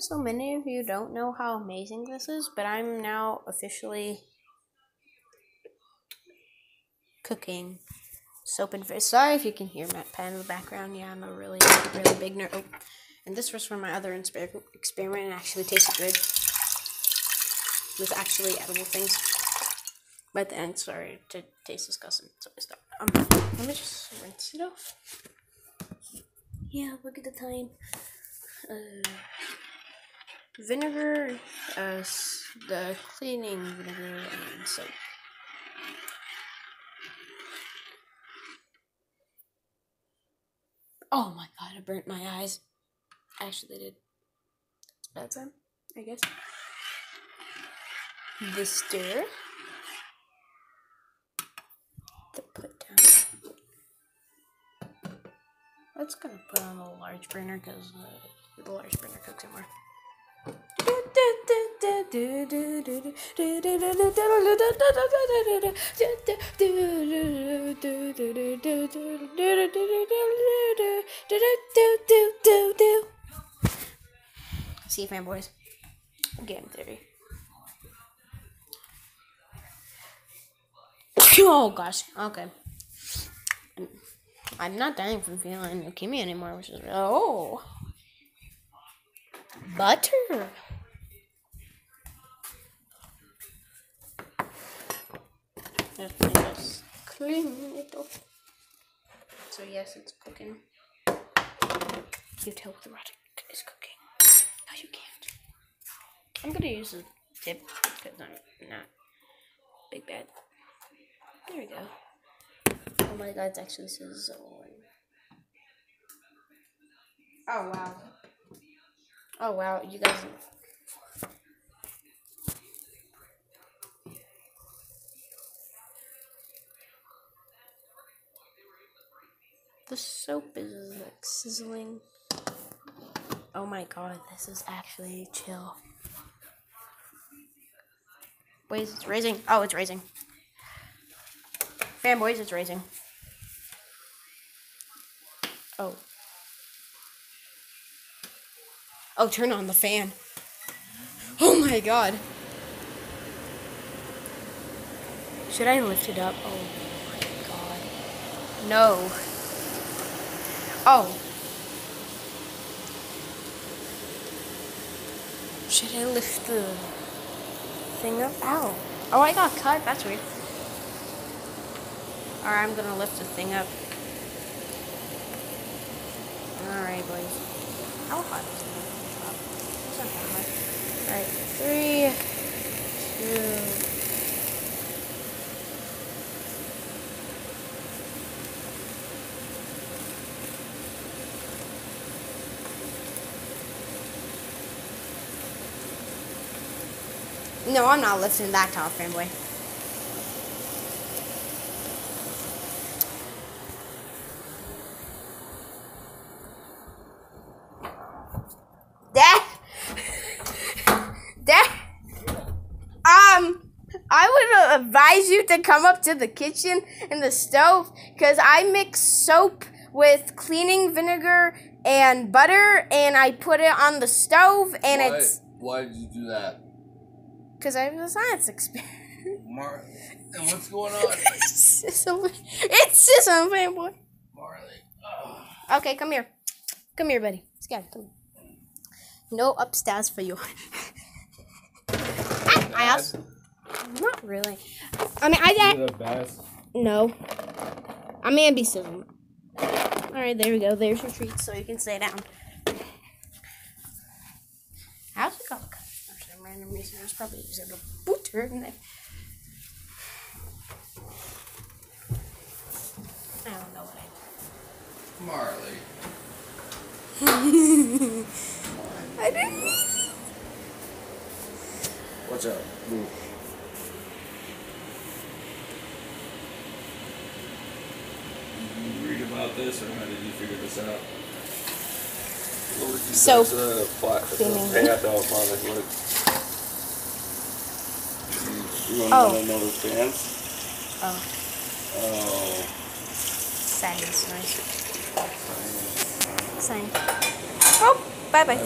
so many of you don't know how amazing this is, but I'm now officially cooking soap and fish. Sorry if you can hear Matt Pan in the background. Yeah, I'm a really, really big nerd. Oh, and this was from my other experiment and actually tasted good. It was actually edible things. But then, sorry, to taste disgusting, so I stopped. Um, let me just rinse it off. Yeah, look at the time. Uh, vinegar, uh, the cleaning vinegar, and soap. Oh my god, I burnt my eyes. Actually, did. It's bad time, I guess. The stir. The put down. That's gonna put on a large burner because uh, the large burner cooks it more. See, fanboys. Game theory. Oh gosh. Okay. I'm not dying from feeling leukemia anymore, which is oh butter. Just clean it up So yes, it's cooking. You tell the rat is cooking. No, you can't. I'm gonna use a tip because I'm not big bad. There we go. Oh my god, it's actually sizzling. Oh wow. Oh wow, you guys. The soap is like sizzling. Oh my god, this is actually chill. Wait, it's raising. Oh, it's raising. Fanboys, it's raising. Oh. Oh, turn on the fan. Oh my god. Should I lift it up? Oh my god. No. Oh. Should I lift the thing up? Ow. Oh, I got cut. That's weird. Alright, I'm gonna lift the thing up. Alright, boys. How hot is it? It's not that hot. Alright, three, No, I'm not lifting that top, fanboy. That, that, um, I would advise you to come up to the kitchen and the stove because I mix soap with cleaning vinegar and butter and I put it on the stove and why, it's. Why did you do that? Because I have a science experiment. Mar- and what's going on? it's sizzling. It's sizzling, fanboy. Marley. Oh. Okay, come here. Come here, buddy. Scan, come here. No upstairs for you. Ah, I also, not really. I mean, I got the best. no. I'm gonna be sizzling. All right, there we go. There's your treat, so you can stay down. How's it going? For some random reason, I was probably using a booter, and I. I don't know what I. did. Marley. I didn't. Watch out. Move. Did you read about this, or how did you figure this out? So, That's a flat. That's cleaning. a payout out, Marley. Look. You want Oh. to know fans? Oh, Oh. science. Sign. Oh, bye bye.